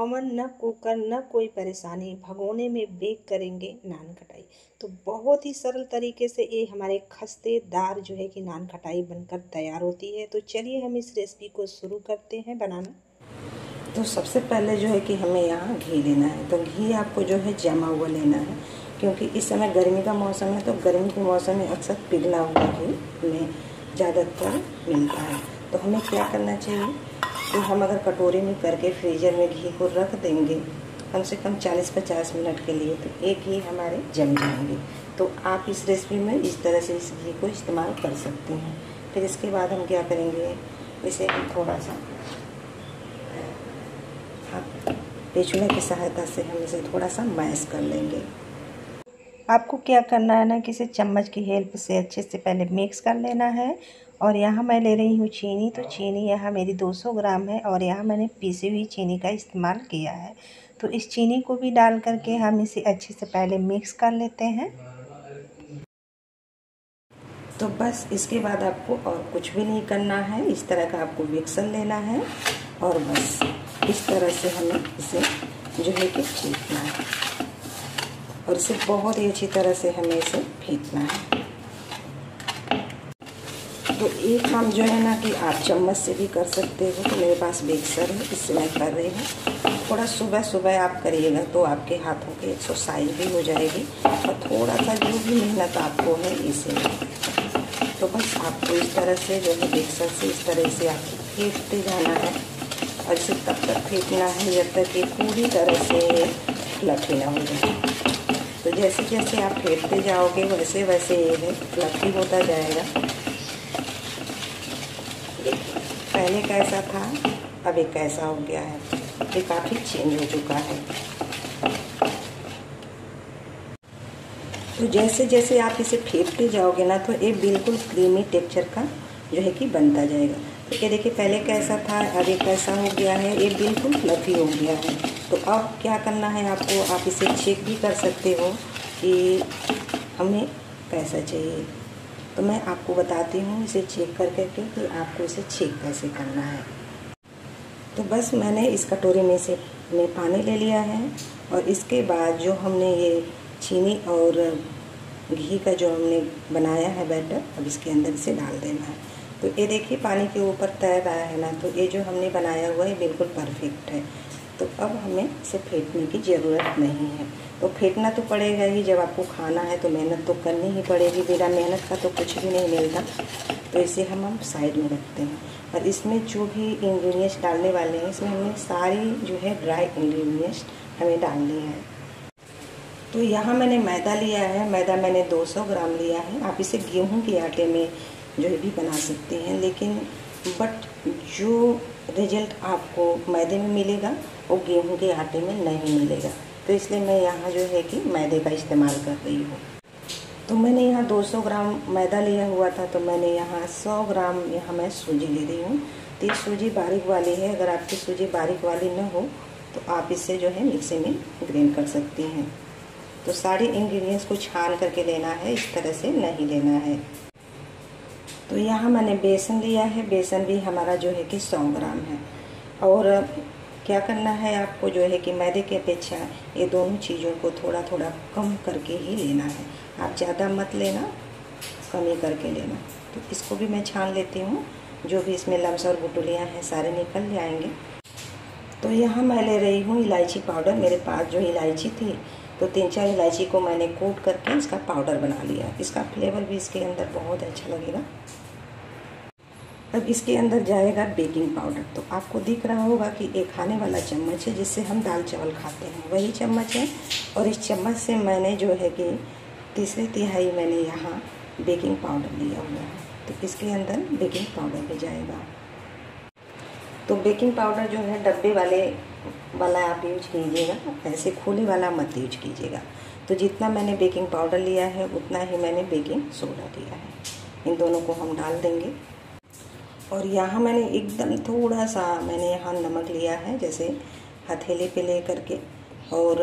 Oven न cooker न कोई परेशानी, भगोने में बेक करेंगे नान खटाई। तो बहुत ही सरल तरीके से ये हमारे खस्तेदार जो है कि नान खटाई बनकर तैयार होती है। तो चलिए हम इस रेसिपी को शुरू करते हैं बनाना। तो सबसे पहले जो है कि हमें यहाँ घी लेना है। तो घी आपको जो है जमा हुआ लेना है, क्योंकि इस समय गर्मी का मौसम है तो गर्मी के मौसम में अक्सर पिघला हुआ घी हमें ज़्यादातर मिलता है। तो हमें क्या करना चाहिए? तो हम अगर कटोरी में करके फ्रीजर में घी को रख देंगे, कम से कम 40-50 मिनट के लिए तो एक घी हमारे जम जाएँगे। तो आप इस रेसिपी में इस तरह से इस घी को इस्तेमाल कर सकते हैं। फिर इसके बाद हम क्या करेंगे, इसे थोड़ा सा पेचुला की सहायता से हम इसे थोड़ा सा मैश कर लेंगे। आपको क्या करना है ना किसी चम्मच की हेल्प से अच्छे से पहले मिक्स कर लेना है और यहाँ मैं ले रही हूँ चीनी तो चीनी यहाँ मेरी 200 ग्राम है और यहाँ मैंने पीसी हुई चीनी का इस्तेमाल किया है। तो इस चीनी को भी डाल करके हम इसे अच्छे से पहले मिक्स कर लेते हैं। तो बस इसके बाद आपको और कुछ भी नहीं करना है, इस तरह का आपको मिक्सर लेना है और बस इस तरह से हमें इसे जो है कि फेंकना है। और इसे बहुत ही अच्छी तरह से हमें इसे फेंकना है। तो एक काम जो है ना कि आप चम्मच से भी कर सकते हो। तो मेरे पास बेक्सर है, इससे मैं कर रही हूँ। थोड़ा सुबह सुबह आप करिएगा तो आपके हाथों की एक्सरसाइज भी हो जाएगी और थोड़ा सा जो भी मेहनत आपको है, इसे तो बस आपको इस तरह से जो है बेक्सर से इस तरह से आपको फेंकते जाना है और इसे तब तक फेंकना है जब तक ये पूरी तरह से फ्लफी ना हो जाए। तो जैसे जैसे आप फेंकते जाओगे वैसे वैसे ये है फ्लफी होता जाएगा। पहले कैसा था? अभी कैसा हो गया है? ये काफ़ी चेंज हो चुका है। तो जैसे जैसे आप इसे फेंकते जाओगे ना तो ये बिल्कुल क्रीमी टेक्चर का जो है कि बनता जाएगा। तो ये देखिए, पहले कैसा था, अभी कैसा हो गया है, ये बिल्कुल फ्लफी हो गया है। तो अब क्या करना है आपको? आप इसे चेक भी कर सकते हो कि हमें कैसा चाहिए। तो मैं आपको बताती हूँ, इसे चेक कर करके कि आपको इसे चेक कैसे करना है। तो बस मैंने इस कटोरी में से, में पानी ले लिया है और इसके बाद जो हमने ये चीनी और घी का जो हमने बनाया है बैटर, अब इसके अंदर इसे डाल देना है। तो ये देखिए, पानी के ऊपर तैर रहा है ना तो ये जो हमने बनाया हुआ है बिल्कुल परफेक्ट है। तो अब हमें इसे फेंटने की ज़रूरत नहीं है। तो फेंकना तो पड़ेगा ही, जब आपको खाना है तो मेहनत तो करनी ही पड़ेगी, बिना मेहनत का तो कुछ भी नहीं मिलता। तो इसे हम हम साइड में रखते हैं। और इसमें जो भी इंग्रेडिएंट्स डालने वाले हैं, इसमें हमें सारी जो है ड्राई इंग्रेडिएंट्स हमें डालने हैं। तो यहाँ मैंने मैदा लिया है, मैदा मैंने 200 ग्राम लिया है। आप इसे गेहूँ के आटे में जो है भी बना सकते हैं, लेकिन बट जो रिज़ल्ट आपको मैदे में मिलेगा, वो गेहूँ के आटे में नहीं मिलेगा। तो इसलिए मैं यहाँ जो है कि मैदे का इस्तेमाल कर रही हूँ। तो मैंने यहाँ 200 ग्राम मैदा लिया हुआ था तो मैंने यहाँ 100 ग्राम यहाँ मैं सूजी ले रही हूँ। तो ये सूजी बारीक वाली है, अगर आपकी सूजी बारीक वाली न हो तो आप इससे जो है मिक्सी में ग्राइंड कर सकती हैं। तो सारे इंग्रेडिएंट्स को छान करके लेना है, इस तरह से नहीं लेना है। तो यहाँ मैंने बेसन लिया है, बेसन भी हमारा जो है कि सौ ग्राम है। और क्या करना है आपको जो है कि मैदे की अपेक्षा ये दोनों चीज़ों को थोड़ा थोड़ा कम करके ही लेना है। आप ज़्यादा मत लेना, कम ही करके लेना। तो इसको भी मैं छान लेती हूँ। जो भी इसमें लम्स और बुटुलियाँ हैं, सारे निकल जाएँगे। तो यहाँ मैं ले रही हूँ इलायची पाउडर। मेरे पास जो इलायची थी तो तीन चार इलायची को मैंने कूट करके इसका पाउडर बना लिया। इसका फ्लेवर भी इसके अंदर बहुत अच्छा लगेगा। अब इसके अंदर जाएगा बेकिंग पाउडर। तो आपको दिख रहा होगा कि एक खाने वाला चम्मच है, जिससे हम दाल चावल खाते हैं। वही चम्मच है, और इस चम्मच से मैंने जो है कि तीसरे तिहाई मैंने यहाँ बेकिंग पाउडर लिया हुआ है। तो इसके अंदर बेकिंग पाउडर भी जाएगा। तो बेकिंग पाउडर जो है, डब्बे वाले वाला आप यूज़ कीजिएगा, ऐसे खोले वाला मत यूज़ कीजिएगा। तो जितना मैंने बेकिंग पाउडर लिया है, उतना ही मैंने बेकिंग सोडा लिया है। इन दोनों को हम डाल देंगे। और यहाँ मैंने एकदम थोड़ा सा मैंने यहाँ नमक लिया है, जैसे हथेली पे ले करके और,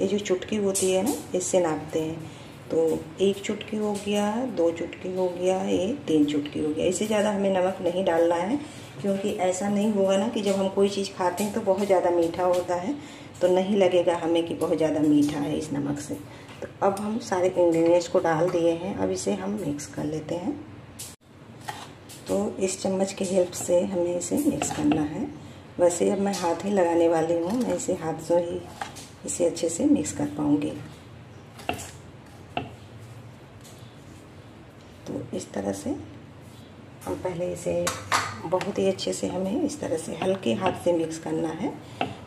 ये जो चुटकी होती है ना, इससे नापते हैं। तो एक चुटकी हो गया, दो चुटकी हो गया, ये तीन चुटकी हो गया। इससे ज़्यादा हमें नमक नहीं डालना है, क्योंकि ऐसा नहीं होगा ना कि जब हम कोई चीज़ खाते हैं तो बहुत ज़्यादा मीठा होता है तो नहीं लगेगा हमें कि बहुत ज़्यादा मीठा है इस नमक से। तो अब हम सारे इंग्रेडिएंट्स को डाल दिए हैं, अब इसे हम मिक्स कर लेते हैं। तो इस चम्मच की हेल्प से हमें इसे मिक्स करना है। वैसे अब मैं हाथ ही लगाने वाली हूँ, मैं इसे हाथ से ही इसे अच्छे से मिक्स कर पाऊँगी। तो इस तरह से हम पहले इसे बहुत ही अच्छे से हमें इस तरह से हल्के हाथ से मिक्स करना है।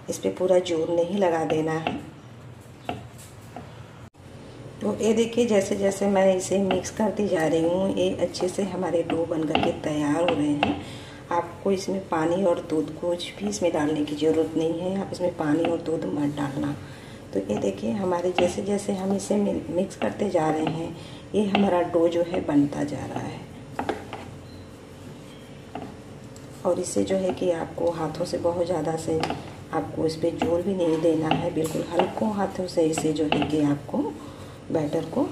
इस पर पूरा ज़ोर नहीं लगा देना है। तो ये देखिए जैसे जैसे मैं इसे मिक्स करती जा रही हूँ, ये अच्छे से हमारे डो बन करके तैयार हो रहे हैं। आपको इसमें पानी और दूध कुछ भी इसमें डालने की ज़रूरत नहीं है। आप इसमें पानी और दूध मत डालना। तो ये देखिए, हमारे जैसे जैसे हम इसे मिक्स करते जा रहे हैं, ये हमारा डो जो है बनता जा रहा है। और इसे जो है कि आपको हाथों से बहुत ज़्यादा से आपको इस पर ज़ोर भी नहीं देना है। बिल्कुल हल्कों हाथों से इसे जो है कि आपको बैटर को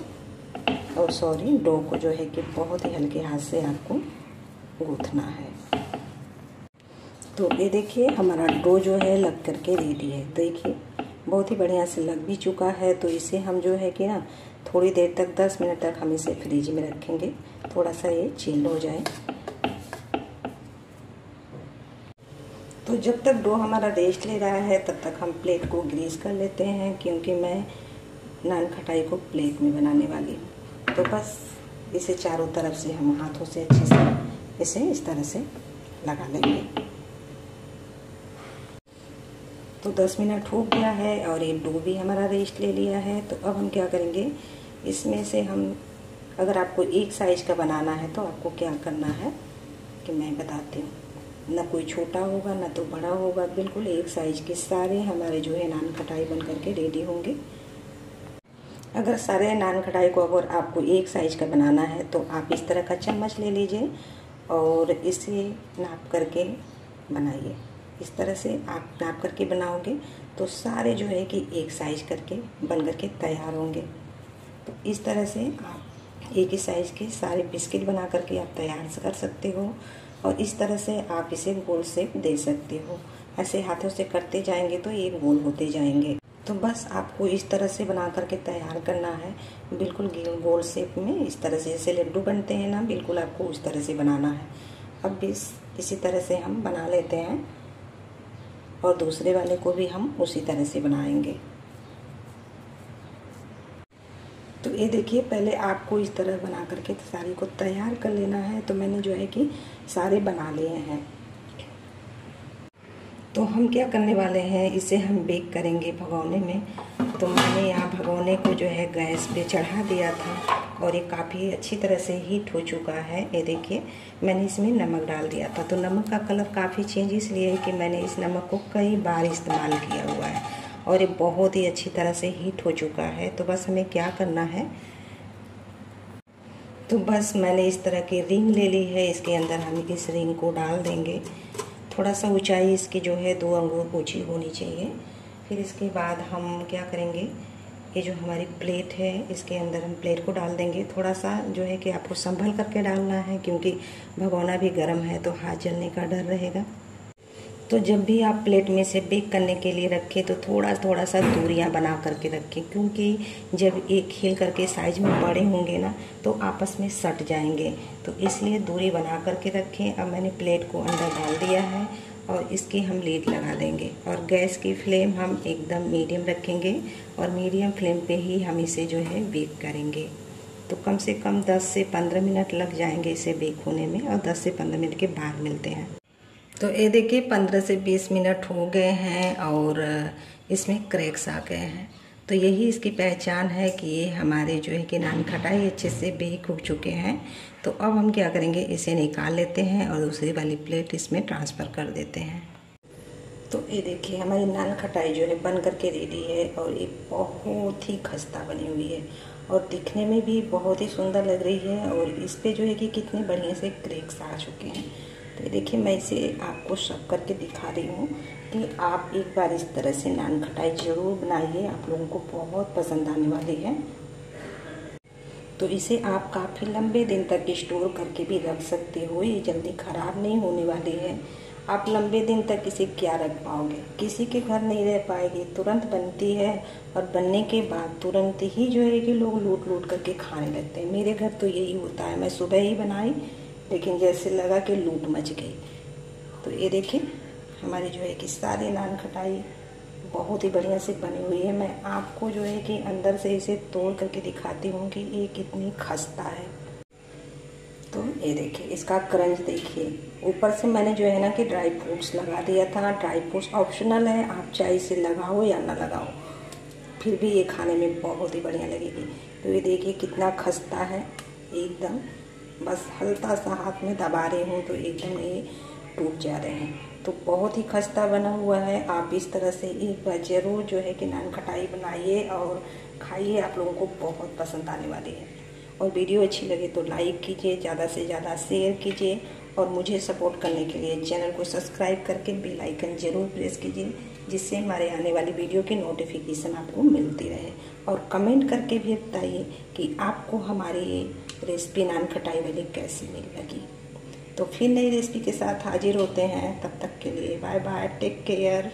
और सॉरी, डो को जो है कि बहुत ही हल्के हाथ से आपको गूँथना है। तो ये देखिए, हमारा डो जो है लग करके रेडी है। देखिए, बहुत ही बढ़िया से लग भी चुका है। तो इसे हम जो है कि ना, थोड़ी देर तक 10 मिनट तक हम इसे फ्रिज में रखेंगे। थोड़ा सा ये चिल्ड हो जाए। तो जब तक डो हमारा रेस्ट ले रहा है, तब तक हम प्लेट को ग्रीस कर लेते हैं, क्योंकि मैं नान खटाई को प्लेट में बनाने वाली तो बस, इसे चारों तरफ़ से हम हाथों से अच्छे से इसे इस तरह से लगा लेंगे। तो 10 मिनट हो गया है और ये डो भी हमारा रेस्ट ले लिया है। तो अब हम क्या करेंगे? इसमें से हम, अगर आपको एक साइज़ का बनाना है तो आपको क्या करना है कि मैं बताती हूँ। ना कोई छोटा होगा, ना तो बड़ा होगा। बिल्कुल एक साइज़ के सारे हमारे जो है नान खटाई बन करके रेडी होंगे। अगर सारे नान कढ़ाई को अगर आपको एक साइज़ का बनाना है तो आप इस तरह का चम्मच ले लीजिए और इसे नाप करके बनाइए। इस तरह से आप नाप करके बनाओगे तो सारे जो है कि एक साइज़ करके बन करके तैयार होंगे। तो इस तरह से आप एक ही साइज़ के सारे बिस्किट बना करके आप तैयार कर सकते हो और इस तरह से आप इसे गोल शेप दे सकते हो। ऐसे हाथों से करते जाएँगे तो ये गोल होते जाएँगे। तो बस आपको इस तरह से बना करके तैयार करना है। बिल्कुल गोल शेप में इस तरह से, जैसे लड्डू बनते हैं ना, बिल्कुल आपको उस तरह से बनाना है। अब इस, इसी तरह से हम बना लेते हैं और दूसरे वाले को भी हम उसी तरह से बनाएँगे। तो ये देखिए, पहले आपको इस तरह बना करके सारी को तैयार कर लेना है। तो मैंने जो है कि सारे बना लिए हैं। तो हम क्या करने वाले हैं? इसे हम बेक करेंगे भगोने में। तो मैंने यहाँ भगोने को जो है गैस पे चढ़ा दिया था और ये काफ़ी अच्छी तरह से हीट हो चुका है। ये देखिए, मैंने इसमें नमक डाल दिया था। तो नमक का कलर काफ़ी चेंज इसलिए है कि मैंने इस नमक को कई बार इस्तेमाल किया हुआ है और ये बहुत ही अच्छी तरह से हीट हो चुका है। तो बस हमें क्या करना है? तो बस मैंने इस तरह की रिंग ले ली है। इसके अंदर हम इस रिंग को डाल देंगे। थोड़ा सा ऊंचाई इसकी जो है दो अंगूर ऊँची होनी चाहिए। फिर इसके बाद हम क्या करेंगे, ये जो हमारी प्लेट है, इसके अंदर हम प्लेट को डाल देंगे। थोड़ा सा जो है कि आपको संभल करके डालना है, क्योंकि भगोना भी गर्म है तो हाथ जलने का डर रहेगा। तो जब भी आप प्लेट में से बेक करने के लिए रखें तो थोड़ा थोड़ा सा दूरियाँ बना करके रखें, क्योंकि जब एक खिल करके साइज़ में बड़े होंगे ना तो आपस में सट जाएँगे। तो इसलिए दूरी बना करके रखें। अब मैंने प्लेट को अंदर डाल दिया है और इसकी हम लीड लगा देंगे। और गैस की फ्लेम हम एकदम मीडियम रखेंगे और मीडियम फ्लेम पे ही हम इसे जो है बेक करेंगे। तो कम से कम 10 से 15 मिनट लग जाएँगे इसे बेक होने में और 10 से 15 मिनट के बाद मिलते हैं। तो ये देखिए, पंद्रह से बीस मिनट हो गए हैं और इसमें क्रैक्स आ गए हैं। तो यही इसकी पहचान है कि ये हमारे जो है कि नान खटाई अच्छे से बेक हो चुके हैं। तो अब हम क्या करेंगे, इसे निकाल लेते हैं और दूसरी वाली प्लेट इसमें ट्रांसफ़र कर देते हैं। तो ये देखिए, हमारी नान खटाई जो है बन करके रेडी है और ये बहुत ही खस्ता बनी हुई है और दिखने में भी बहुत ही सुंदर लग रही है और इस पर जो है कि कितने बढ़िया से क्रैक्स आ चुके हैं। तो देखिए, मैं इसे आपको सब करके दिखा रही हूँ कि आप एक बार इस तरह से नान खटाई ज़रूर बनाइए। आप लोगों को बहुत पसंद आने वाली है। तो इसे आप काफ़ी लंबे दिन तक स्टोर करके भी रख सकते हो। ये जल्दी ख़राब नहीं होने वाली है। आप लंबे दिन तक इसे क्या रख पाओगे? किसी के घर नहीं रह पाएगी। तुरंत बनती है और बनने के बाद तुरंत ही जो है कि लोग लूट लूट करके खाने लगते हैं। मेरे घर तो यही होता है। मैं सुबह ही बनाई लेकिन जैसे लगा कि लूट मच गई। तो ये देखिए, हमारी जो है कि सारी नान खटाई बहुत ही बढ़िया से बनी हुई है। मैं आपको जो है कि अंदर से इसे तोड़ करके दिखाती हूँ कि ये कितनी खस्ता है। तो ये देखिए, इसका क्रंच देखिए। ऊपर से मैंने जो है ना कि ड्राई फ्रूट्स लगा दिया था। ड्राई फ्रूट्स ऑप्शनल है, आप चाहे इसे लगाओ या ना लगाओ। फिर भी ये खाने में बहुत ही बढ़िया लगेगी। तो ये देखिए कितना खस्ता है, एकदम। बस हल्का सा हाथ में दबा रही हूँ तो एकदम ये टूट जा रहे हैं। तो बहुत ही खस्ता बना हुआ है। आप इस तरह से एक बार ज़रूर जो है कि नान खटाई बनाइए और खाइए। आप लोगों को बहुत पसंद आने वाली है। और वीडियो अच्छी लगे तो लाइक कीजिए, ज़्यादा से ज़्यादा शेयर कीजिए और मुझे सपोर्ट करने के लिए चैनल को सब्सक्राइब करके बेल आइकन ज़रूर प्रेस कीजिए, जिससे हमारे आने वाली वीडियो की नोटिफिकेशन आपको मिलती रहे। और कमेंट करके भी बताइए कि आपको हमारे ये रेसिपी नान खटाई वाली कैसी मिल लगी। तो फिर नई रेसिपी के साथ हाजिर होते हैं। तब तक के लिए बाय बाय टेक केयर।